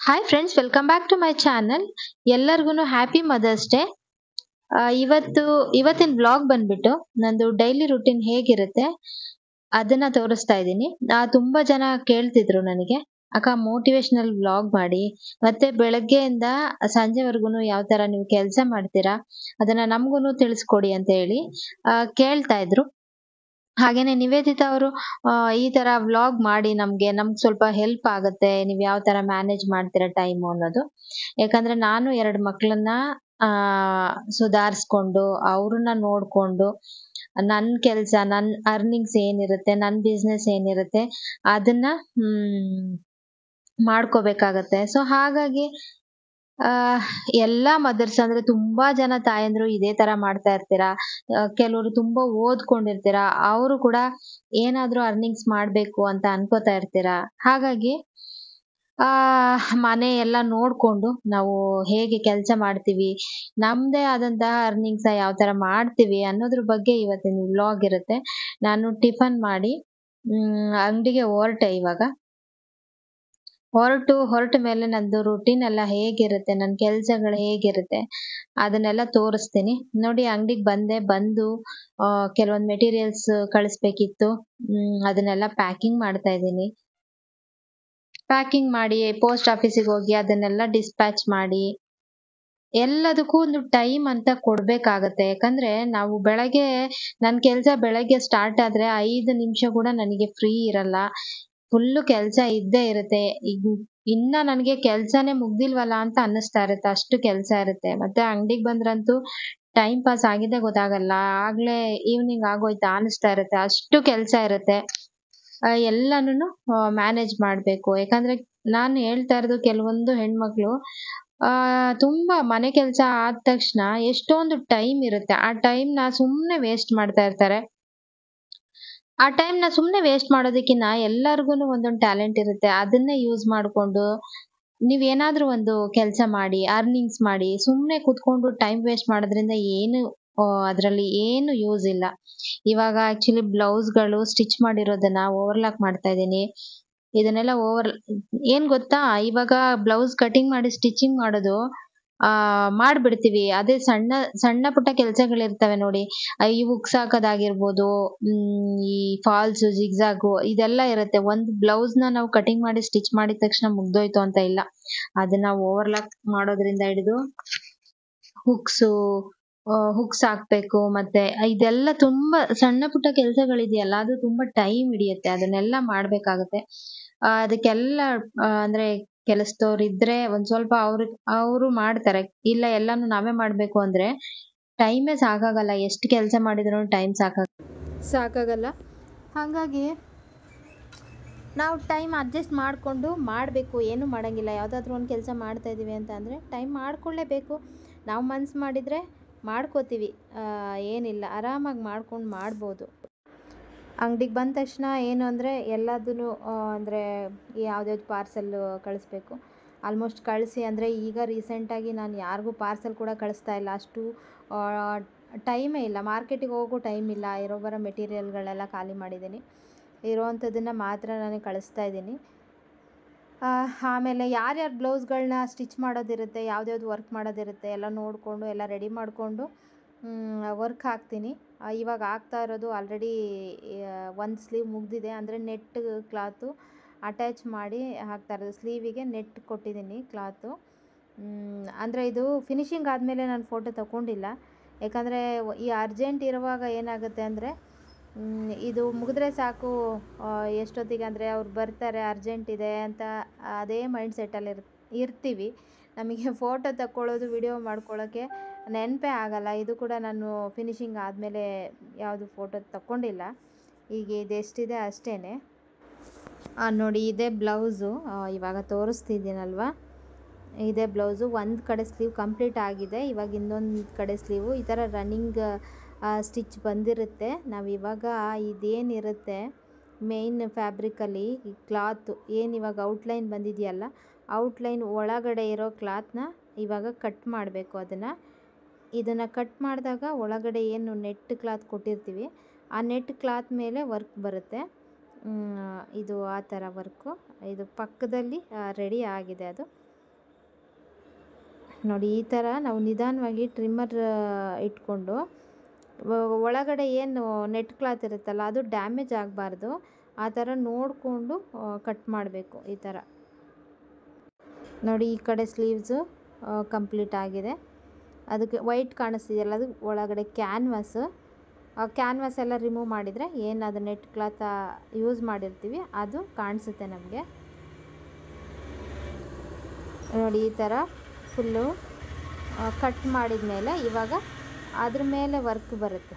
Hi friends welcome back to my channel ಎಲ್ಲರಿಗೂ happy mother's day ಇವತ್ತು, ಇವತ್ತಿನ blog ಬಂದ್ಬಿಟ್ಟು ನಂದು ಡೈಲಿ ರುಟೀನ್ ಹೇಗಿರುತ್ತೆ ಅದನ್ನ ತೋರಿಸ್ತಾ ಇದ್ದೀನಿ. ತುಂಬಾ ಜನ ಕೇಳ್ತಿದ್ರು ನನಗೆ. ಅಕ್ಕ ಮೋಟಿವೇಶನಲ್ ಬ್ಲಾಗ್ ಮಾಡಿ, ಮತ್ತೆ ಬೆಳಗ್ಗೆಯಿಂದ ಸಂಜೆವರೆಗೂ ಯಾವ ತರ ನೀವು ಕೆಲಸ ಮಾಡ್ತೀರಾ, ಅದನ್ನ ನಮ್ಗೂ ತಿಳಿಸ್ಕೊಡಿ ಅಂತ ಹೇಳಿ ಕೇಳ್ತಾ ಇದ್ರು. ಹಾಗೇನೆ ನಿವೇದಿತಾ ಅವರು ಈ ತರ ವ್ಲಾಗ್ ಮಾಡಿ ನಮ್ಗೆ ನಮ್ಗ್ ಸ್ವಲ್ಪ ಹೆಲ್ಪ್ ಆಗುತ್ತೆ, ನೀವು ಯಾವ ತರ ಮ್ಯಾನೇಜ್ ಮಾಡ್ತೀರಾ ಟೈಮ್ ಅನ್ನೋದು. ಯಾಕಂದ್ರೆ ನಾನು ಎರಡು ಮಕ್ಕಳನ್ನ ಆ, ಸುಧಾರಿಸ್ಕೊಂಡು, ಅವ್ರನ್ನ ನೋಡ್ಕೊಂಡು ನನ್ನ ಕೆಲಸ ನನ್ನ ಅರ್ನಿಂಗ್ಸ್ ಏನಿರುತ್ತೆ ನನ್ನ ಬಿಸ್ನೆಸ್ ಏನಿರುತ್ತೆ, ಅದನ್ನ, ಹ್ಮ್, ಮಾಡ್ಕೋಬೇಕಾಗತ್ತೆ. ಸೊ ಹಾಗಾಗಿ ಆ, ಎಲ್ಲಾ ಮದರ್ಸ್ ಅಂದ್ರೆ ತುಂಬಾ ಜನ ತಾಯಂದ್ರು ಇದೇ ತರ ಮಾಡ್ತಾ ಇರ್ತೀರಾ? ಕೆಲವರು ತುಂಬಾ ಓದ್ಕೊಂಡಿರ್ತೀರಾ? ಅವರು ಕೂಡ ಏನಾದ್ರೂ ಅರ್ನಿಂಗ್ಸ್ ಮಾಡ್ಬೇಕು ಅಂತ ಅನ್ಕೋತಾ ಇರ್ತೀರಾ? ಹಾಗಾಗಿ, ಆ, ಮನೆ ಎಲ್ಲ ನೋಡ್ಕೊಂಡು ನಾವು ಹೇಗೆ ಕೆಲಸ ಮಾಡ್ತೀವಿ, ನಮ್ದೇ ಆದಂತಹ ಅರ್ನಿಂಗ್ಸ್ ಯಾವ ತರ ಮಾಡ್ತೀವಿ ಅನ್ನೋದ್ರ ಬಗ್ಗೆ ಇವತ್ತಿನ ವ್ಲಾಗ್ ಇರುತ್ತೆ. ನಾನು ಟಿಫನ್ ಮಾಡಿ, ಹ್ಮ್, ಅಂಗಡಿಗೆ ಹೊರಟೆ ಇವಾಗ. ಹೊರಟು, ಹೊರಟ ಮೇಲೆ ನಂದು ರುಟೀನ್ ಎಲ್ಲ ಹೇಗಿರುತ್ತೆ ನನ್ನ ಕೆಲಸಗಳು ಹೇಗಿರುತ್ತೆ, ಅದನ್ನೆಲ್ಲ ತೋರಿಸ್ತೀನಿ. ನೋಡಿ, ಅಂಗಡಿಗೆ ಬಂದೆ, ಬಂದು ಕೆಲವೊಂದು ಮೆಟೀರಿಯಲ್ಸ್ ಕಳಿಸ್ಬೇಕಿತ್ತು. ಅದನ್ನೆಲ್ಲ ಪ್ಯಾಕಿಂಗ್ ಮಾಡ್ತಾ ಇದ್ದೀನಿ. ಪ್ಯಾಕಿಂಗ್ ಮಾಡಿ ಪೋಸ್ಟ್ ಆಫೀಸಿಗೆ ಹೋಗಿ ಅದನ್ನೆಲ್ಲ ಡಿಸ್ಪ್ಯಾಚ್ ಮಾಡಿ, ಎಲ್ಲದಕ್ಕೂ ಒಂದು ಟೈಮ್ ಅಂತ ಕೊಡ್ಬೇಕಾಗತ್ತೆ. ಯಾಕಂದ್ರೆ ನಾವು ಬೆಳಗ್ಗೆ ನನ್ನ ಕೆಲಸ ಬೆಳಗ್ಗೆ ಸ್ಟಾರ್ಟ್ ಆದ್ರೆ ಐದು ನಿಮಿಷ ಕೂಡ ನನಗೆ ಫ್ರೀ ಇರಲ್ಲ. ಫುಲ್ಲು ಕೆಲಸ ಇದ್ದೇ ಇರುತ್ತೆ. ಇನ್ನ ನನಗೆ ಕೆಲ್ಸನೇ ಮುಗ್ದಿಲ್ವಲ್ಲ ಅಂತ ಅನ್ನಿಸ್ತಾ ಇರುತ್ತೆ. ಅಷ್ಟು ಕೆಲಸ ಇರುತ್ತೆ. ಮತ್ತೆ ಅಂಗಡಿಗೆ ಬಂದ್ರಂತೂ ಟೈಮ್ ಪಾಸ್ ಆಗಿದೆ ಗೊತ್ತಾಗಲ್ಲ. ಆಗ್ಲೇ ಈವ್ನಿಂಗ್ ಆಗೋಯ್ತಾ ಅನ್ನಿಸ್ತಾ ಇರುತ್ತೆ. ಅಷ್ಟು ಕೆಲಸ ಇರುತ್ತೆ. ಎಲ್ಲಾನು ಮ್ಯಾನೇಜ್ ಮಾಡ್ಬೇಕು. ಯಾಕಂದ್ರೆ ನಾನು ಹೇಳ್ತಾ ಇರೋದು ಕೆಲವೊಂದು ಹೆಣ್ಮಕ್ಳು, ಆ, ತುಂಬಾ ಮನೆ ಕೆಲಸ ಆದ ತಕ್ಷಣ ಎಷ್ಟೊಂದು ಟೈಮ್ ಇರುತ್ತೆ. ಆ ಟೈಮ್ನ ಸುಮ್ನೆ ವೇಸ್ಟ್ ಮಾಡ್ತಾ ಇರ್ತಾರೆ. ಆ ಟೈಮ್ನ ಸುಮ್ನೆ ವೇಸ್ಟ್ ಮಾಡೋದಕ್ಕಿಂತ ಎಲ್ಲರಿಗೂ ಒಂದೊಂದು ಟ್ಯಾಲೆಂಟ್ ಇರುತ್ತೆ. ಅದನ್ನೇ ಯೂಸ್ ಮಾಡ್ಕೊಂಡು ನೀವ್ ಏನಾದ್ರು ಒಂದು ಕೆಲಸ ಮಾಡಿ ಅರ್ನಿಂಗ್ಸ್ ಮಾಡಿ, ಸುಮ್ನೆ ಕುತ್ಕೊಂಡು ಟೈಮ್ ವೇಸ್ಟ್ ಮಾಡೋದ್ರಿಂದ ಏನು ಅದರಲ್ಲಿ ಏನು ಯೂಸ್ ಇಲ್ಲ. ಇವಾಗ ಆಕ್ಚುಲಿ ಬ್ಲೌಸ್ಗಳು ಸ್ಟಿಚ್ ಮಾಡಿರೋದನ್ನ ಓವರ್ಲಾಕ್ ಮಾಡ್ತಾ ಇದ್ದೀನಿ. ಇದನ್ನೆಲ್ಲ ಓವರ್ ಏನ್ ಗೊತ್ತಾ? ಇವಾಗ ಬ್ಲೌಸ್ ಕಟಿಂಗ್ ಮಾಡಿ ಸ್ಟಿಚಿಂಗ್ ಮಾಡೋದು ಆ, ಮಾಡ್ಬಿಡ್ತೀವಿ. ಅದೇ ಸಣ್ಣ ಸಣ್ಣ ಪುಟ್ಟ ಕೆಲಸಗಳಿರ್ತವೆ ನೋಡಿ. ಈ ಹುಕ್ಸ್ ಹಾಕೋದಾಗಿರ್ಬೋದು ಈ ಫಾಲ್ಸ್ ಜಿಗ್ಸಾಗು ಇದೆಲ್ಲ ಇರುತ್ತೆ. ಒಂದು ಬ್ಲೌಸ್ನ ನಾವು ಕಟಿಂಗ್ ಮಾಡಿ, ಸ್ಟಿಚ್ ಮಾಡಿದ ತಕ್ಷಣ ಮುಗ್ದೋಯ್ತು ಅಂತ ಇಲ್ಲ. ಅದನ್ನ ಓವರ್ಲಾಕ್ ಮಾಡೋದ್ರಿಂದ ಹಿಡಿದು ಹುಕ್ಸು ಹುಕ್ಸ್ ಹಾಕ್ಬೇಕು. ಮತ್ತೆ ಇದೆಲ್ಲ ತುಂಬಾ ಸಣ್ಣ ಪುಟ್ಟ ಕೆಲಸಗಳಿದೆಯಲ್ಲ, ಅದು ತುಂಬಾ ಟೈಮ್ ಹಿಡಿಯುತ್ತೆ. ಅದನ್ನೆಲ್ಲ ಮಾಡ್ಬೇಕಾಗತ್ತೆ. ಅದಕ್ಕೆಲ್ಲ ಅಂದ್ರೆ ಕೆಲಸದವ್ರು ಇದ್ರೆ ಒಂದ್ ಸ್ವಲ್ಪ ಅವ್ರ, ಅವರು ಮಾಡ್ತಾರೆ. ಇಲ್ಲ ಎಲ್ಲಾನು ನಾವೇ ಮಾಡ್ಬೇಕು ಅಂದ್ರೆ ಟೈಮೇ ಸಾಕಾಗಲ್ಲ. ಎಷ್ಟು ಕೆಲಸ ಮಾಡಿದ್ರು ಟೈಮ್ ಸಾಕಾಗ. ಸಾಕಾಗಲ್ಲ. ಹಾಗಾಗಿ ನಾವು ಟೈಮ್ ಅಡ್ಜಸ್ಟ್ ಮಾಡಿಕೊಂಡು ಮಾಡಬೇಕು. ಏನು ಮಾಡೋಂಗಿಲ್ಲ. ಯಾವುದಾದ್ರೂ ಒಂದು ಕೆಲಸ ಮಾಡ್ತಾ ಇದ್ದೀವಿ ಅಂತ ಅಂದರೆ ಟೈಮ್ ಮಾಡ್ಕೊಳ್ಳೇಬೇಕು. ನಾವು ಮನ್ಸು ಮಾಡಿದರೆ ಮಾಡ್ಕೋತೀವಿ. ಏನಿಲ್ಲ. ಆರಾಮಾಗಿ ಮಾಡ್ಕೊಂಡು ಮಾಡ್ಬೋದು. ಅಂಗಡಿಗೆ ಬಂದ ತಕ್ಷಣ ಏನು ಅಂದರೆ ಎಲ್ಲದೂ ಅಂದರೆ ಯಾವ್ದ್ಯಾವ್ದು ಪಾರ್ಸೆಲ್ಲು ಕಳಿಸ್ಬೇಕು. ಆಲ್ಮೋಸ್ಟ್ ಕಳಿಸಿ ಅಂದರೆ ಈಗ ರೀಸೆಂಟಾಗಿ ನಾನು ಯಾರಿಗೂ ಪಾರ್ಸಲ್ ಕೂಡ ಕಳಿಸ್ತಾ ಇಲ್ಲ. ಅಷ್ಟು ಟೈಮೇ ಇಲ್ಲ. ಮಾರ್ಕೆಟಿಗೆ ಹೋಗೋ ಟೈಮ್ ಇಲ್ಲ. ಇರೋ ಬರೋ ಮೆಟೀರಿಯಲ್ಗಳೆಲ್ಲ ಖಾಲಿ ಮಾಡಿದ್ದೀನಿ. ಇರೋವಂಥದ್ದನ್ನು ಮಾತ್ರ ನಾನು ಕಳಿಸ್ತಾ ಇದ್ದೀನಿ. ಆಮೇಲೆ ಯಾರ್ಯಾರು ಬ್ಲೌಸ್ಗಳನ್ನ ಸ್ಟಿಚ್ ಮಾಡೋದಿರುತ್ತೆ, ಯಾವ್ದ್ಯಾವ್ದು ವರ್ಕ್ ಮಾಡೋದಿರುತ್ತೆ ಎಲ್ಲ ನೋಡಿಕೊಂಡು, ಎಲ್ಲ ರೆಡಿ ಮಾಡಿಕೊಂಡು ವರ್ಕ್ ಹಾಕ್ತೀನಿ. ಇವಾಗ ಆಗ್ತಾ ಇರೋದು ಆಲ್ರೆಡಿ ಒಂದು ಸ್ಲೀವ್ ಮುಗ್ದಿದೆ. ಅಂದರೆ ನೆಟ್ ಕ್ಲಾತು ಅಟ್ಯಾಚ್ ಮಾಡಿ ಹಾಕ್ತಾ ಇರೋದು. ಸ್ಲೀವಿಗೆ ನೆಟ್ ಕೊಟ್ಟಿದ್ದೀನಿ ಕ್ಲಾತು ಅಂದರೆ ಇದು ಫಿನಿಶಿಂಗ್ ಆದಮೇಲೆ ನಾನು ಫೋಟೋ ತಗೊಂಡಿಲ್ಲ. ಯಾಕಂದರೆ ಈ ಅರ್ಜೆಂಟ್ ಇರುವಾಗ ಏನಾಗುತ್ತೆ ಅಂದರೆ ಇದು ಮುಗಿದ್ರೆ ಸಾಕು ಎಷ್ಟೊತ್ತಿಗೆ ಅಂದರೆ ಅವ್ರು ಬರ್ತಾರೆ ಅರ್ಜೆಂಟ್ ಇದೆ ಅಂತ ಅದೇ ಮೈಂಡ್ ಸೆಟ್ಟಲ್ಲಿ ಇರ್, ಇರ್ತೀವಿ. ನಮಗೆ ಫೋಟೋ ತಕ್ಕೊಳ್ಳೋದು ವಿಡಿಯೋ ಮಾಡ್ಕೊಳ್ಳೋಕ್ಕೆ ನೆನಪೇ ಆಗಲ್ಲ. ಇದು ಕೂಡ ನಾನು ಫಿನಿಶಿಂಗ್ ಆದಮೇಲೆ ಯಾವುದು ಫೋಟೋ ತಗೊಂಡಿಲ್ಲ ಈಗ ಇದೆಷ್ಟಿದೆ ಅಷ್ಟೇ ನೋಡಿ, ಇದೇ ಬ್ಲೌಸು ಇವಾಗ ತೋರಿಸ್ತಿದ್ದೀನಲ್ವ? ಇದೇ ಬ್ಲೌಸು ಒಂದು ಕಡೆ ಸ್ಲೀವ್ ಕಂಪ್ಲೀಟ್ ಆಗಿದೆ. ಇವಾಗ ಇನ್ನೊಂದು ಕಡೆ ಸ್ಲೀವು ಈ ಥರ ರನ್ನಿಂಗ್ ಸ್ಟಿಚ್ ಬಂದಿರುತ್ತೆ. ನಾವು ಇವಾಗ ಇದೇನಿರುತ್ತೆ ಮೇಯ್ನ್ ಫ್ಯಾಬ್ರಿಕಲ್ಲಿ ಈ ಕ್ಲಾತು ಏನು ಇವಾಗ ಔಟ್ಲೈನ್ ಬಂದಿದೆಯಲ್ಲ ಔಟ್ಲೈನ್ ಒಳಗಡೆ ಇರೋ ಕ್ಲಾತ್ನ ಇವಾಗ ಕಟ್ ಮಾಡಬೇಕು ಅದನ್ನು. ಇದನ್ನು ಕಟ್ ಮಾಡಿದಾಗ ಒಳಗಡೆ ಏನು ನೆಟ್ ಕ್ಲಾತ್ ಕೊಟ್ಟಿರ್ತೀವಿ, ಆ ನೆಟ್ ಕ್ಲಾತ್ ಮೇಲೆ ವರ್ಕ್ ಬರುತ್ತೆ. ಇದು ಆ ಥರ ವರ್ಕು ಇದು ಪಕ್ಕದಲ್ಲಿ ರೆಡಿ ಆಗಿದೆ ಅದು. ನೋಡಿ, ಈ ಥರ ನಾವು ನಿಧಾನವಾಗಿ ಟ್ರಿಮ್ಮರ್ ಇಟ್ಕೊಂಡು ಒಳಗಡೆ ಏನು ನೆಟ್ ಕ್ಲಾತ್ ಇರುತ್ತಲ್ಲ, ಅದು ಡ್ಯಾಮೇಜ್ ಆಗಬಾರ್ದು. ಆ ಥರ ನೋಡಿಕೊಂಡು ಕಟ್ ಮಾಡಬೇಕು ಈ ಥರ ನೋಡಿ, ಈ ಕಡೆ ಸ್ಲೀವ್ಸು ಕಂಪ್ಲೀಟ್ ಆಗಿದೆ. ಅದಕ್ಕೆ ವೈಟ್ ಕಾಣಿಸ್ತಿದೆಯಲ್ಲ ಅದು ಒಳಗಡೆ ಕ್ಯಾನ್ವಾಸ್ ಆ ಕ್ಯಾನ್ವಾಸ್ ಎಲ್ಲ ರಿಮೂವ್ ಮಾಡಿದರೆ ಏನು ಅದು ನೆಟ್ ಕ್ಲಾತ್ ಯೂಸ್ ಮಾಡಿರ್ತೀವಿ ಅದು ಕಾಣಿಸುತ್ತೆ ನಮಗೆ. ನೋಡಿ ಈ ಥರ ಫುಲ್ಲು ಕಟ್ ಮಾಡಿದ ಮೇಲೆ ಇವಾಗ ಅದ್ರ ಮೇಲೆ ವರ್ಕ್ ಬರುತ್ತೆ.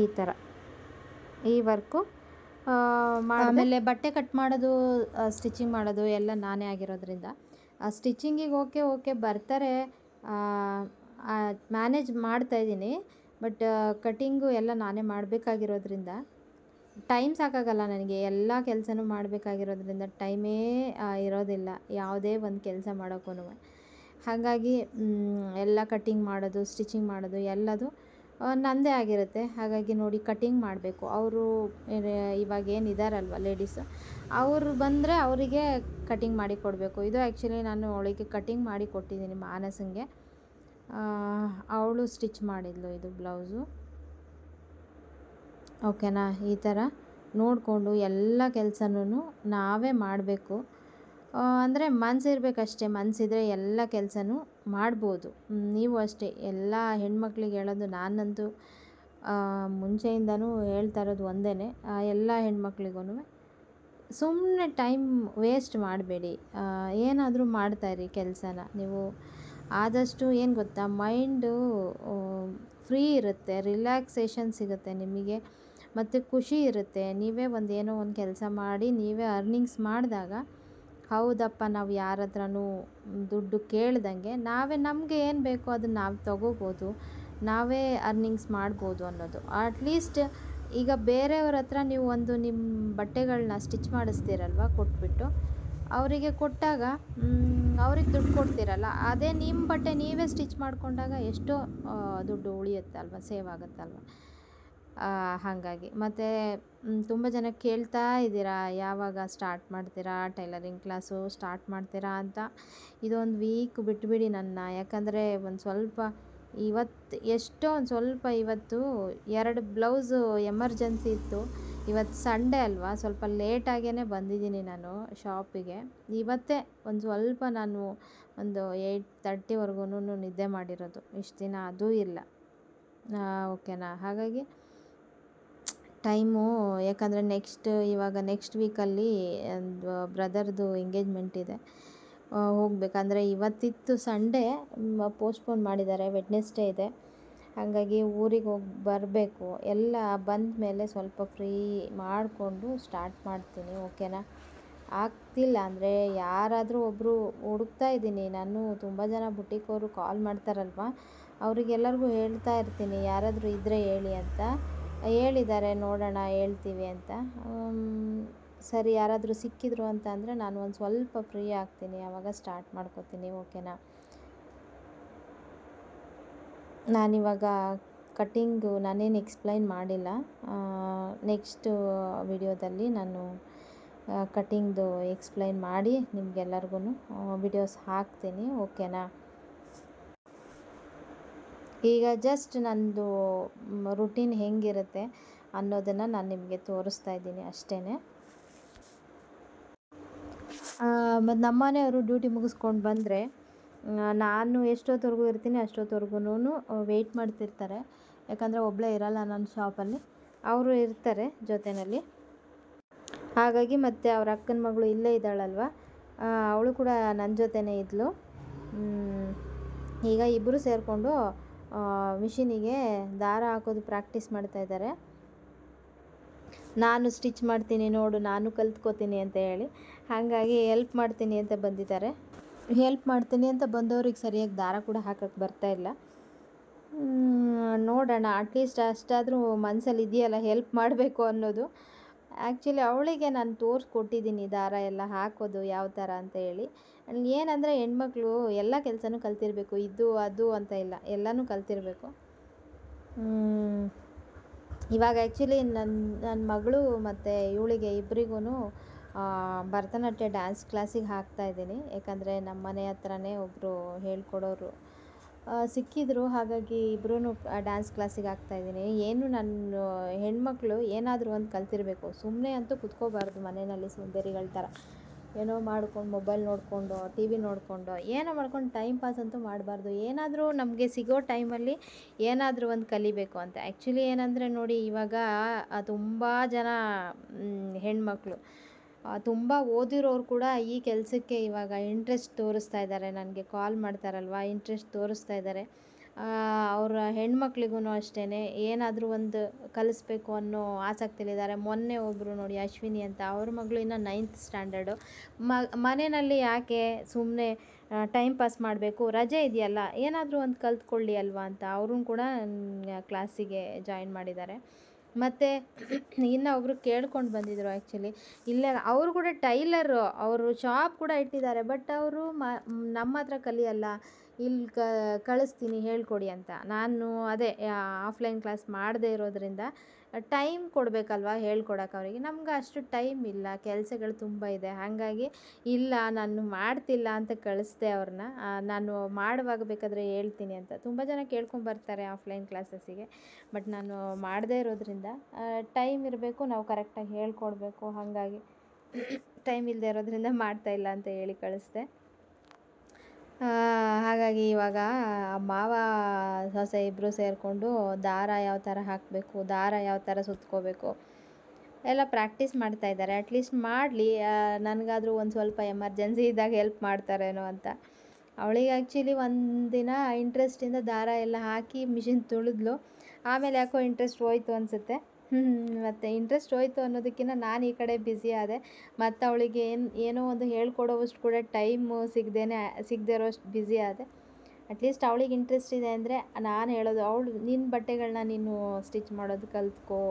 ಈ ಥರ ಈ ವರ್ಕು ಆಮೇಲೆ ಬಟ್ಟೆ ಕಟ್ ಮಾಡೋದು ಸ್ಟಿಚಿಂಗ್ ಮಾಡೋದು ಎಲ್ಲ ನಾನೇ ಆಗಿರೋದ್ರಿಂದ. ಸ್ಟಿಚಿಂಗಿಗೆ ಓಕೆ ಓಕೆ ಬರ್ತಾರೆ ಮ್ಯಾನೇಜ್ ಮಾಡ್ತಾಯಿದ್ದೀನಿ ಬಟ್ ಕಟಿಂಗು ಎಲ್ಲ ನಾನೇ ಮಾಡಬೇಕಾಗಿರೋದ್ರಿಂದ ಟೈಮ್ ಸಾಕಾಗಲ್ಲ ನನಗೆ. ಎಲ್ಲ ಕೆಲಸನೂ ಮಾಡಬೇಕಾಗಿರೋದ್ರಿಂದ ಟೈಮೇ ಇರೋದಿಲ್ಲ. ಯಾವುದೇ ಒಂದು ಕೆಲಸ ಮಾಡೋಕ್ಕೂ ಹಾಗಾಗಿ ಎಲ್ಲ ಕಟಿಂಗ್ ಮಾಡೋದು ಸ್ಟಿಚಿಂಗ್ ಮಾಡೋದು ಎಲ್ಲದು ಆ, ನನ್ನದೇ ಆಗಿರುತ್ತೆ. ಹಾಗಾಗಿ ನೋಡಿ ಕಟ್ಟಿಂಗ್ ಮಾಡಬೇಕು. ಅವರು ಇವಾಗ ಏನು ಇದ್ದಾರಲ್ವ ಲೇಡೀಸು ಅವರು ಬಂದರೆ ಅವರಿಗೆ ಕಟ್ಟಿಂಗ್ ಮಾಡಿ ಕೊಡಬೇಕು. ಇದು ಆ್ಯಕ್ಚುಲಿ ನಾನು ಅವಳಿಗೆ ಕಟ್ಟಿಂಗ್ ಮಾಡಿ ಕೊಟ್ಟಿದ್ದೀನಿ ಮಾನಸಂಗೆ. ಅವಳು ಸ್ಟಿಚ್ ಮಾಡಿದ್ಲು ಇದು ಬ್ಲೌಸು ಓಕೆನಾ ಈ ಥರ ನೋಡಿಕೊಂಡು ಎಲ್ಲ ಕೆಲಸನೂ ನಾವೇ ಮಾಡಬೇಕು. ಅಂದರೆ ಮನಸ್ಸಿರ್ಬೇಕಷ್ಟೇ ಮನಸ್ಸಿದ್ರೆ ಎಲ್ಲ ಕೆಲಸನೂ ಮಾಡ್ಬೋದು. ನೀವು ಅಷ್ಟೇ. ಎಲ್ಲ ಹೆಣ್ಮಕ್ಳಿಗೆ ಹೇಳೋದು ನಾನಂತೂ ಮುಂಚೆಯಿಂದಲೂ ಹೇಳ್ತಾ ಇರೋದು ಒಂದೇ ಎಲ್ಲ ಹೆಣ್ಮಕ್ಳಿಗೂ ಸುಮ್ಮನೆ ಟೈಮ್ ವೇಸ್ಟ್ ಮಾಡಬೇಡಿ. ಏನಾದರೂ ಮಾಡ್ತಾಯಿರಿ ಕೆಲಸನ. ನೀವು ಆದಷ್ಟು ಏನು ಗೊತ್ತಾ, ಮೈಂಡು ಫ್ರೀ ಇರುತ್ತೆ. ರಿಲ್ಯಾಕ್ಸೇಷನ್ ಸಿಗುತ್ತೆ ನಿಮಗೆ. ಮತ್ತು ಖುಷಿ ಇರುತ್ತೆ. ನೀವೇ ಒಂದು ಏನೋ ಒಂದು ಕೆಲಸ ಮಾಡಿ, ನೀವೇ ಅರ್ನಿಂಗ್ಸ್ ಮಾಡಿದಾಗ ಹೌದಪ್ಪ, ನಾವು ಯಾರ ಹತ್ರನೂ ದುಡ್ಡು ಕೇಳ್ದಂಗೆ ನಾವೇ ನಮಗೆ ಏನು ಬೇಕೋ ಅದನ್ನು ನಾವು ತಗೋಬೋದು, ನಾವೇ ಅರ್ನಿಂಗ್ಸ್ ಮಾಡ್ಬೋದು ಅನ್ನೋದು. ಅಟ್ಲೀಸ್ಟ್ ಈಗ ಬೇರೆಯವ್ರ ಹತ್ರ ನೀವು ಒಂದು ನಿಮ್ಮ ಬಟ್ಟೆಗಳನ್ನ ಸ್ಟಿಚ್ ಮಾಡಿಸ್ತೀರಲ್ವ ಕೊಟ್ಬಿಟ್ಟು, ಅವರಿಗೆ ಕೊಟ್ಟಾಗ ಅವ್ರಿಗೆ ದುಡ್ಡು ಕೊಡ್ತೀರಲ್ಲ, ಅದೇ ನಿಮ್ಮ ಬಟ್ಟೆ ನೀವೇ ಸ್ಟಿಚ್ ಮಾಡಿಕೊಂಡಾಗ ಎಷ್ಟೋ ದುಡ್ಡು ಉಳಿಯುತ್ತಲ್ವ ಸೇವ್ ಆಗುತ್ತಲ್ವ? ಹಾಗಾಗಿ. ಮತ್ತು ತುಂಬ ಜನ ಕೇಳ್ತಾ ಇದ್ದೀರಾ, ಯಾವಾಗ ಸ್ಟಾರ್ಟ್ ಮಾಡ್ತೀರಾ ಟೈಲರಿಂಗ್ ಕ್ಲಾಸು ಸ್ಟಾರ್ಟ್ ಮಾಡ್ತೀರಾ ಅಂತ. ಇದೊಂದು ವೀಕ್ ಬಿಟ್ಬಿಡಿ ನನ್ನ. ಯಾಕಂದರೆ ಒಂದು ಸ್ವಲ್ಪ ಇವತ್ತು, ಎಷ್ಟೋ ಒಂದು ಸ್ವಲ್ಪ ಇವತ್ತು ಎರಡು ಬ್ಲೌಸು ಎಮರ್ಜೆನ್ಸಿ ಇತ್ತು. ಇವತ್ತು ಸಂಡೇ ಅಲ್ವಾ, ಸ್ವಲ್ಪ ಲೇಟಾಗೇ ಬಂದಿದ್ದೀನಿ ನಾನು ಶಾಪಿಗೆ ಇವತ್ತೇ ಒಂದು ಸ್ವಲ್ಪ ನಾನು ಒಂದು ಏಯ್ಟ್ ತರ್ಟಿವರೆಗೂ ನಿದ್ದೆ ಮಾಡಿರೋದು. ಇಷ್ಟು ದಿನ ಅದೂ ಇಲ್ಲ. ಓಕೆನಾ ಹಾಗಾಗಿ ಟೈಮು, ಯಾಕಂದರೆ ನೆಕ್ಸ್ಟ್ ಇವಾಗ ನೆಕ್ಸ್ಟ್ ವೀಕಲ್ಲಿ ಬ್ರದರ್ದು ಎಂಗೇಜ್ಮೆಂಟ್ ಇದೆ. ಹೋಗ್ಬೇಕಂದ್ರೆ ಇವತ್ತಿತ್ತು ಸಂಡೇ ಪೋಸ್ಟ್ಪೋನ್ ಮಾಡಿದ್ದಾರೆ, ವೆಡ್ನೆಸ್ಡೇ ಇದೆ. ಹಾಗಾಗಿ ಊರಿಗೆ ಹೋಗಿ ಬರಬೇಕು. ಎಲ್ಲ ಬಂದ ಮೇಲೆ ಸ್ವಲ್ಪ ಫ್ರೀ ಮಾಡಿಕೊಂಡು ಸ್ಟಾರ್ಟ್ ಮಾಡ್ತೀನಿ, ಓಕೆನಾ? ಆಗ್ತಿಲ್ಲ, ಅಂದರೆ ಯಾರಾದರೂ ಒಬ್ಬರು ಹುಡುಕ್ತಾ ಇದ್ದೀನಿ. ನಾನು ತುಂಬ ಜನ ಬುಟಿಕೋರು ಕಾಲ್ ಮಾಡ್ತಾರಲ್ವ? ಅವರಿಗೆಲ್ಲರಿಗೂ ಹೇಳ್ತಾ ಇರ್ತೀನಿ, ಯಾರಾದರೂ ಇದ್ದರೆ ಹೇಳಿ ಅಂತ. ಹೇಳಿದ್ದಾರೆ, ನೋಡೋಣ, ಹೇಳ್ತೀವಿ ಅಂತ. ಸರಿ, ಯಾರಾದರೂ ಸಿಕ್ಕಿದ್ರು ಅಂತ ಅಂದರೆ ನಾನು ಒಂದು ಸ್ವಲ್ಪ ಫ್ರೀ ಆಗ್ತೀನಿ ಆವಾಗ ಸ್ಟಾರ್ಟ್ ಮಾಡ್ಕೋತೀನಿ ಓಕೆನಾ ನಾನಿವಾಗ ಕಟ್ಟಿಂಗು ನಾನೇನು ಎಕ್ಸ್ಪ್ಲೈನ್ ಮಾಡಿಲ್ಲ. ನೆಕ್ಸ್ಟ್ ವಿಡಿಯೋದಲ್ಲಿ ನಾನು ಕಟ್ಟಿಂಗ್ದು ಎಕ್ಸ್ಪ್ಲೈನ್ ಮಾಡಿ ನಿಮಗೆಲ್ಲರಿಗೂ ವಿಡಿಯೋಸ್ ಹಾಕ್ತೀನಿ ಓಕೆನಾ ಈಗ ಜಸ್ಟ್ ನನ್ನದು ರುಟೀನ್ ಹೆಂಗಿರುತ್ತೆ ಅನ್ನೋದನ್ನು ನಾನು ನಿಮಗೆ ತೋರಿಸ್ತಾ ಇದ್ದೀನಿ ಅಷ್ಟೇ ಮತ್ತು ನಮ್ಮನೆಯವರು ಡ್ಯೂಟಿ ಮುಗಿಸ್ಕೊಂಡು ಬಂದರೆ ನಾನು ಎಷ್ಟೊತ್ತವರೆಗೂ ಇರ್ತೀನಿ ಅಷ್ಟೊತ್ತವರೆಗೂ ವೆಯ್ಟ್ ಮಾಡ್ತಿರ್ತಾರೆ. ಯಾಕಂದರೆ ಒಬ್ಬಳೇ ಇರಲ್ಲ ನನ್ನ ಶಾಪಲ್ಲಿ ಅವರು ಇರ್ತಾರೆ ಜೊತೆಯಲ್ಲಿ ಹಾಗಾಗಿ ಮತ್ತು ಅವ್ರ ಅಕ್ಕನ ಮಗಳು ಇಲ್ಲೇ ಇದ್ದಾಳಲ್ವ? ಅವಳು ಕೂಡ ನನ್ನ ಜೊತೆನೇ ಇದ್ಲು. ಈಗ ಇಬ್ಬರು ಸೇರಿಕೊಂಡು ಮಿಷಿನಿಗೆ ದಾರ ಹಾಕೋದು ಪ್ರಾಕ್ಟೀಸ್ ಮಾಡ್ತಾ ಇದ್ದಾರೆ. ನಾನು ಸ್ಟಿಚ್ ಮಾಡ್ತೀನಿ, ನೋಡು, ನಾನು ಕಲ್ತ್ಕೋತೀನಿ ಅಂತ ಹೇಳಿ. ಹಾಗಾಗಿ ಹೆಲ್ಪ್ ಮಾಡ್ತೀನಿ ಅಂತ ಬಂದಿದ್ದಾರೆ. ಹೆಲ್ಪ್ ಮಾಡ್ತೀನಿ ಅಂತ ಬಂದವ್ರಿಗೆ ಸರಿಯಾಗಿ ದಾರ ಕೂಡ ಹಾಕಕ್ಕೆ ಬರ್ತಾ ಇಲ್ಲ. ನೋಡೋಣ ಅಟ್ಲೀಸ್ಟ್ ಅಷ್ಟಾದರೂ ಮನಸ್ಸಲ್ಲಿ ಇದೆಯಲ್ಲ ಹೆಲ್ಪ್ ಮಾಡಬೇಕು ಅನ್ನೋದು. ಆ್ಯಕ್ಚುಲಿ ಅವಳಿಗೆ ನಾನು ತೋರಿಸ್ಕೊಟ್ಟಿದ್ದೀನಿ ದಾರ ಎಲ್ಲ ಹಾಕೋದು ಯಾವ ಥರ ಅಂತ ಹೇಳಿ. ಏನಂದರೆ ಹೆಣ್ಮಕ್ಳು ಎಲ್ಲ ಕೆಲಸನೂ ಕಲ್ತಿರಬೇಕು, ಇದು, ಅದು ಅಂತ ಇಲ್ಲ, ಎಲ್ಲನೂ ಕಲ್ತಿರಬೇಕು. ಇವಾಗ ಆ್ಯಕ್ಚುಲಿ ನನ್ನ ನನ್ನ ಮಗಳು ಮತ್ತು ಇವಳಿಗೆ ಇಬ್ಬರಿಗೂ ಭರತನಾಟ್ಯ ಡ್ಯಾನ್ಸ್ ಕ್ಲಾಸಿಗೆ ಹಾಕ್ತಾ ಇದ್ದೀನಿ. ಯಾಕಂದರೆ ನಮ್ಮ ಮನೆ ಹತ್ರನೇ ಒಬ್ಬರು ಹೇಳ್ಕೊಡೋರು ಸಿಕ್ಕಿದ್ರು. ಹಾಗಾಗಿ ಇಬ್ಬರೂ ಡ್ಯಾನ್ಸ್ ಕ್ಲಾಸಿಗೆ ಹಾಕ್ತಾಯಿದ್ದೀನಿ ಏನು ನನ್ನ ಹೆಣ್ಮಕ್ಳು ಏನಾದರೂ ಒಂದು ಕಲ್ತಿರಬೇಕು. ಸುಮ್ಮನೆ ಅಂತೂ ಕುತ್ಕೋಬಾರ್ದು ಮನೆಯಲ್ಲಿ ಸುಂದರಿಗಳ ಥರ ಏನೋ ಮಾಡ್ಕೊಂಡು ಮೊಬೈಲ್ ನೋಡಿಕೊಂಡು ಟಿ ವಿ ನೋಡಿಕೊಂಡು, ಏನೋ ಮಾಡ್ಕೊಂಡು ಟೈಮ್ ಪಾಸ್ ಅಂತೂ ಮಾಡಬಾರ್ದು. ಏನಾದರೂ ನಮಗೆ ಸಿಗೋ ಟೈಮಲ್ಲಿ ಏನಾದರೂ ಒಂದು ಕಲಿಬೇಕು ಅಂತ. ಆ್ಯಕ್ಚುಲಿ ಏನಂದರೆ ನೋಡಿ, ಇವಾಗ ತುಂಬ ಜನ ಹೆಣ್ಮಕ್ಳು ತುಂಬ ಓದಿರೋರು ಕೂಡ ಈ ಕೆಲಸಕ್ಕೆ ಇವಾಗ ಇಂಟ್ರೆಸ್ಟ್ ತೋರಿಸ್ತಾ ಇದ್ದಾರೆ. ನನಗೆ ಕಾಲ್ ಮಾಡ್ತಾರಲ್ವ ಇಂಟ್ರೆಸ್ಟ್ ತೋರಿಸ್ತಾ ಇದ್ದಾರೆ. ಅವರ ಹೆಣ್ಮಕ್ಳಿಗೂ ಅಷ್ಟೇ ಏನಾದರೂ ಒಂದು ಕಲಿಸ್ಬೇಕು ಅನ್ನೋ ಆಸಕ್ತಿಲಿದ್ದಾರೆ. ಮೊನ್ನೆ ಒಬ್ಬರು ನೋಡಿ ಅಶ್ವಿನಿ ಅಂತ, ಅವ್ರ ಮಗಳು ಇನ್ನು ನೈನ್ತ್ ಸ್ಟ್ಯಾಂಡರ್ಡು ಮನೆಯಲ್ಲಿ ಯಾಕೆ ಸುಮ್ಮನೆ ಟೈಮ್ ಪಾಸ್ ಮಾಡಬೇಕು? ರಜೆ ಇದೆಯಲ್ಲ, ಏನಾದರೂ ಒಂದು ಕಲ್ತ್ಕೊಳ್ಳಿ ಅಲ್ವಾ ಅಂತ ಅವ್ರನ್ನ ಕೂಡ ಕ್ಲಾಸಿಗೆ ಜಾಯಿನ್ ಮಾಡಿದ್ದಾರೆ. ಮತ್ತು ಇನ್ನು ಒಬ್ಬರು ಕೇಳ್ಕೊಂಡು ಬಂದಿದ್ದರು ಆ್ಯಕ್ಚುಲಿ ಇಲ್ಲ ಅವರು ಕೂಡ ಟೈಲರು, ಅವರು ಶಾಪ್ ಕೂಡ ಇಟ್ಟಿದ್ದಾರೆ ಬಟ್ ಅವರು ಮ ನಮ್ಮ ಹತ್ರ ಕಲಿಯಲ್ಲ. ಇಲ್ಲಿ ಕ, ಕಳಿಸ್ತೀನಿ ಹೇಳ್ಕೊಡಿ ಅಂತ. ನಾನು ಅದೇ ಆಫ್ಲೈನ್ ಕ್ಲಾಸ್ ಮಾಡದೇ ಇರೋದರಿಂದ ಟೈಮ್ ಕೊಡಬೇಕಲ್ವ ಹೇಳ್ಕೊಡಕ್ಕೆ ಅವರಿಗೆ? ನಮ್ಗೆ ಅಷ್ಟು ಟೈಮ್ ಇಲ್ಲ, ಕೆಲಸಗಳು ತುಂಬ ಇದೆ. ಹಾಗಾಗಿ ಇಲ್ಲ, ನಾನು ಮಾಡ್ತಿಲ್ಲ ಅಂತ ಕಳಿಸ್ದೆ ಅವ್ರನ್ನ. ನಾನು ಮಾಡುವಾಗ ಬೇಕಾದರೆ ಹೇಳ್ತೀನಿ ಅಂತ. ತುಂಬ ಜನ ಕೇಳ್ಕೊಂಬರ್ತಾರೆ ಆಫ್ಲೈನ್ ಕ್ಲಾಸಸ್ಸಿಗೆ ಬಟ್ ನಾನು ಮಾಡದೇ ಇರೋದ್ರಿಂದ ಟೈಮ್ ಇರಬೇಕು, ನಾವು ಕರೆಕ್ಟಾಗಿ ಹೇಳ್ಕೊಡ್ಬೇಕು. ಹಾಗಾಗಿ ಟೈಮ್ ಇಲ್ಲದೆ ಇರೋದ್ರಿಂದ ಮಾಡ್ತಾ ಇಲ್ಲ ಅಂತ ಹೇಳಿ ಕಳಿಸ್ದೆ. ಹಾಗಾಗಿ ಇವಾಗ ಮಾವ, ಸೊಸೆ ಇಬ್ಬರು ಸೇರಿಕೊಂಡು ದಾರ ಯಾವ ಥರ ಹಾಕಬೇಕು, ದಾರ ಯಾವ ಥರ ಸುತ್ಕೋಬೇಕು, ಎಲ್ಲ ಪ್ರಾಕ್ಟೀಸ್ ಮಾಡ್ತಾ ಇದ್ದಾರೆ. ಅಟ್ಲೀಸ್ಟ್ ಮಾಡಲಿ ನನಗಾದರೂ ಒಂದು ಸ್ವಲ್ಪ ಎಮರ್ಜೆನ್ಸಿ ಇದ್ದಾಗ ಹೆಲ್ಪ್ ಮಾಡ್ತಾರೇನೋ ಅಂತ. ಅವಳಿಗೆ ಆ್ಯಕ್ಚುಲಿ ಒಂದಿನ ಇಂಟ್ರೆಸ್ಟಿಂದ ದಾರ ಎಲ್ಲ ಹಾಕಿ ಮಿಷಿನ್ ತುಳಿದ್ಲು. ಆಮೇಲೆ ಯಾಕೋ ಇಂಟ್ರೆಸ್ಟ್ ಹೋಯ್ತು ಅನಿಸುತ್ತೆ. ಮತ್ತು ಇಂಟ್ರೆಸ್ಟ್ ಹೋಯ್ತು ಅನ್ನೋದಕ್ಕಿಂತ ನಾನು ಈ ಕಡೆ ಬ್ಯುಸಿ ಆದೆ. ಮತ್ತು ಅವಳಿಗೆ ಏನು, ಏನೋ ಒಂದು ಹೇಳ್ಕೊಡೋವಷ್ಟು ಕೂಡ ಟೈಮು ಸಿಗದೇನೆ, ಸಿಗದೇ ಇರೋಷ್ಟು ಬ್ಯುಸಿ ಆದೆ. ಅಟ್ಲೀಸ್ಟ್ ಅವಳಿಗೆ ಇಂಟ್ರೆಸ್ಟ್ ಇದೆ ಅಂದರೆ ನಾನು ಹೇಳೋದು, ಅವಳು ನಿನ್ನ ಬಟ್ಟೆಗಳನ್ನ ನೀನು ಸ್ಟಿಚ್ ಮಾಡೋದು ಕಲ್ತ್ಕೋ.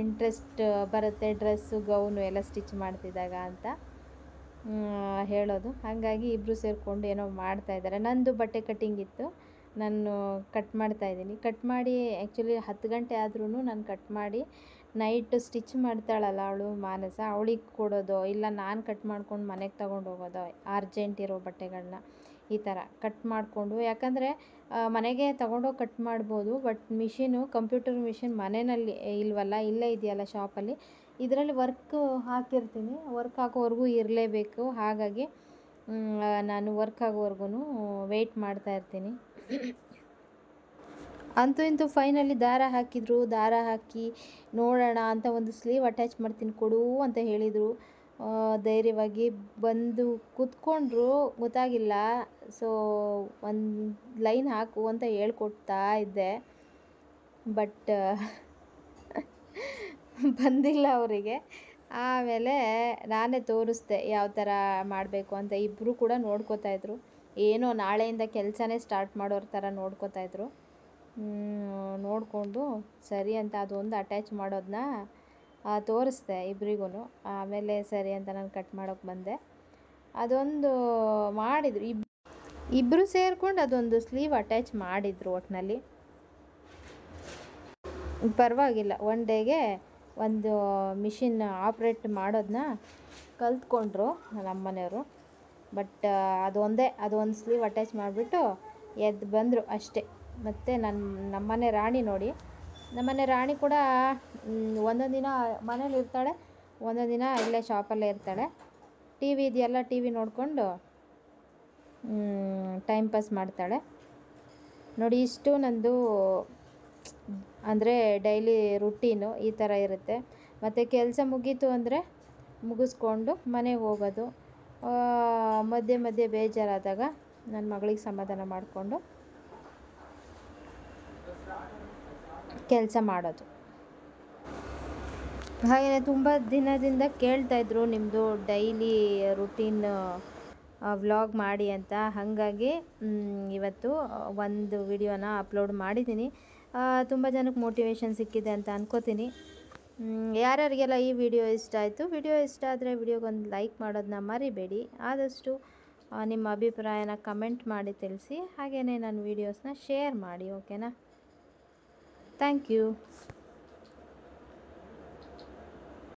ಇಂಟ್ರೆಸ್ಟ್ ಬರುತ್ತೆ ಡ್ರೆಸ್ಸು ಗೌನು ಎಲ್ಲ ಸ್ಟಿಚ್ ಮಾಡ್ತಿದ್ದಾಗ ಅಂತ ಹೇಳೋದು. ಹಾಗಾಗಿ ಇಬ್ಬರು ಸೇರಿಕೊಂಡು ಏನೋ ಮಾಡ್ತಾ ಇದ್ದಾರೆ. ನಂದು ಬಟ್ಟೆ ಕಟ್ಟಿಂಗ್ ಇತ್ತು. ನಾನು ಕಟ್ ಮಾಡ್ತಾ ಇದ್ದೀನಿ. ಕಟ್ ಮಾಡಿ ಆ್ಯಕ್ಚುಲಿ ಹತ್ತು ಗಂಟೆ ಆದ್ರೂ ನಾನು ಕಟ್ ಮಾಡಿ ನೈಟ್ ಸ್ಟಿಚ್ ಮಾಡ್ತಾಳಲ್ಲ ಅವಳು ಮಾನಸ, ಅವಳಿಗೆ ಕೊಡೋದು ಇಲ್ಲ ನಾನು ಕಟ್ ಮಾಡ್ಕೊಂಡು ಮನೆಗೆ ತಗೊಂಡು ಹೋಗೋದು ಅರ್ಜೆಂಟ್ ಇರೋ ಬಟ್ಟೆಗಳನ್ನ ಈ ಥರ ಕಟ್ ಮಾಡಿಕೊಂಡು. ಯಾಕಂದರೆ ಮನೆಗೆ ತಗೊಂಡೋಗಿ ಕಟ್ ಮಾಡ್ಬೋದು ಬಟ್ ಮಿಷಿನು ಕಂಪ್ಯೂಟರ್ ಮಿಷಿನ್ ಮನೆಯಲ್ಲಿ ಇಲ್ವಲ್ಲ, ಇಲ್ಲೇ ಇದೆಯಲ್ಲ ಶಾಪಲ್ಲಿ ಇದರಲ್ಲಿ ವರ್ಕ್ ಹಾಕಿರ್ತೀನಿ. ವರ್ಕ್ ಹಾಕೋವರೆಗೂ ಇರಲೇಬೇಕು. ಹಾಗಾಗಿ ನಾನು ವರ್ಕ್ ಆಗೋವರೆಗೂ ವೆಯ್ಟ್ ಮಾಡ್ತಾ ಇರ್ತೀನಿ. ಅಂತೂ ಇಂತೂ ಫೈನಲಿ ದಾರ ಹಾಕಿದ್ರು, ದಾರ ಹಾಕಿ ನೋಡೋಣ ಅಂತ ಒಂದು ಸ್ಲೀವ್ ಅಟ್ಯಾಚ್ ಮಾಡ್ತೀನಿ ಕೊಡು ಅಂತ ಹೇಳಿದರು. ಧೈರ್ಯವಾಗಿ ಬಂದು ಕೂತ್ಕೊಂಡ್ರು ಗೊತ್ತಾಗಿಲ್ಲ. ಸೊ ಒಂದು ಲೈನ್ ಹಾಕು ಅಂತ ಹೇಳ್ಕೊಡ್ತಾ ಇದ್ದೆ. ಬಟ್ ಬಂದಿಲ್ಲ ಅವರಿಗೆ. ಆಮೇಲೆ ನಾನೇ ತೋರಿಸ್ದೆ ಯಾವ ಥರ ಮಾಡಬೇಕು ಅಂತ ಇಬ್ಬರು ಕೂಡ ನೋಡ್ಕೋತಾ ಇದ್ರು. ಏನೋ ನಾಳೆಯಿಂದ ಕೆಲಸನೇ ಸ್ಟಾರ್ಟ್ ಮಾಡೋರ ಥರ ನೋಡ್ಕೋತಾ ಇದ್ರು. ನೋಡಿಕೊಂಡು ಸರಿ ಅಂತ ಅದೊಂದು ಅಟ್ಯಾಚ್ ಮಾಡೋದನ್ನ ತೋರಿಸ್ದೆ ಇಬ್ರಿಗೂ ಆಮೇಲೆ ಸರಿ ಅಂತ ನಾನು ಕಟ್ ಮಾಡೋಕ್ಕೆ ಬಂದೆ. ಅದೊಂದು ಮಾಡಿದರು. ಇಬ್ ಇಬ್ಬರು ಸೇರಿಕೊಂಡು ಅದೊಂದು ಸ್ಲೀವ್ ಅಟ್ಯಾಚ್ ಮಾಡಿದರು ಒಟ್ಟಿನಲ್ಲಿ ಪರವಾಗಿಲ್ಲ ಒನ್ ಡೇಗೆ ಒಂದು ಮಿಷಿನ್ ಆಪ್ರೇಟ್ ಮಾಡೋದನ್ನ ಕಲ್ತ್ಕೊಂಡ್ರು ನಮ್ಮ ಮನೆಯವರು ಬಟ್ ಅದೊಂದೇ ಅದೊಂದು ಸ್ಲೀವ್ ಅಟ್ಯಾಚ್ ಮಾಡಿಬಿಟ್ಟು ಎದ್ದು ಬಂದರು ಅಷ್ಟೇ. ಮತ್ತು ನನ್ನ ನಮ್ಮನೆ ರಾಣಿ ನೋಡಿ. ನಮ್ಮನೆ ರಾಣಿ ಕೂಡ ಒಂದೊಂದು ದಿನ ಮನೇಲಿ ಇರ್ತಾಳೆ, ಒಂದೊಂದು ದಿನ ಇಲ್ಲೇ ಶಾಪಲ್ಲೇ ಇರ್ತಾಳೆ. ಟಿ ವಿ ಇದೆಯಲ್ಲ ಟಿ ವಿ ನೋಡಿಕೊಂಡು ಟೈಮ್ ಪಾಸ್ ಮಾಡ್ತಾಳೆ. ನೋಡಿ, ಇಷ್ಟು ನಂದು, ಅಂದರೆ ಡೈಲಿ ರುಟೀನು ಈ ಥರ ಇರುತ್ತೆ. ಮತ್ತು ಕೆಲಸ ಮುಗೀತು ಅಂದರೆ ಮುಗಿಸ್ಕೊಂಡು ಮನೆಗೆ ಹೋಗೋದು. ಮಧ್ಯೆ ಮಧ್ಯೆ ಬೇಜಾರಾದಾಗ ನನ್ನ ಮಗಳಿಗೆ ಸಮಾಧಾನ ಮಾಡಿಕೊಂಡು ಕೆಲಸ ಮಾಡೋದು. ಹಾಗೆಯೇ ತುಂಬ ದಿನದಿಂದ ಕೇಳ್ತಾಯಿದ್ರು ನಿಮ್ಮದು ಡೈಲಿ ರುಟೀನ್ ವ್ಲಾಗ್ ಮಾಡಿ ಅಂತ. ಹಾಗಾಗಿ ಇವತ್ತು ಒಂದು ವಿಡಿಯೋನ ಅಪ್ಲೋಡ್ ಮಾಡಿದ್ದೀನಿ. ತುಂಬ ಜನಕ್ಕೆ ಮೋಟಿವೇಶನ್ ಸಿಕ್ಕಿದೆ ಅಂತ ಅನ್ಕೋತೀನಿ. ಯಾರ್ಯಾರಿಗೆಲ್ಲ ಈ ವಿಡಿಯೋ ಇಷ್ಟ ಆಯಿತು, ವಿಡಿಯೋ ಇಷ್ಟ ಆದರೆ ವಿಡಿಯೋಗೊಂದು ಲೈಕ್ ಮಾಡೋದನ್ನ ಮರಿಬೇಡಿ. ಆದಷ್ಟು ನಿಮ್ಮ ಅಭಿಪ್ರಾಯನ ಕಮೆಂಟ್ ಮಾಡಿ ತಿಳಿಸಿ. ಹಾಗೆಯೇ ನನ್ನ ವೀಡಿಯೋಸ್ನ ಶೇರ್ ಮಾಡಿ, ಓಕೆನಾ? Thank you.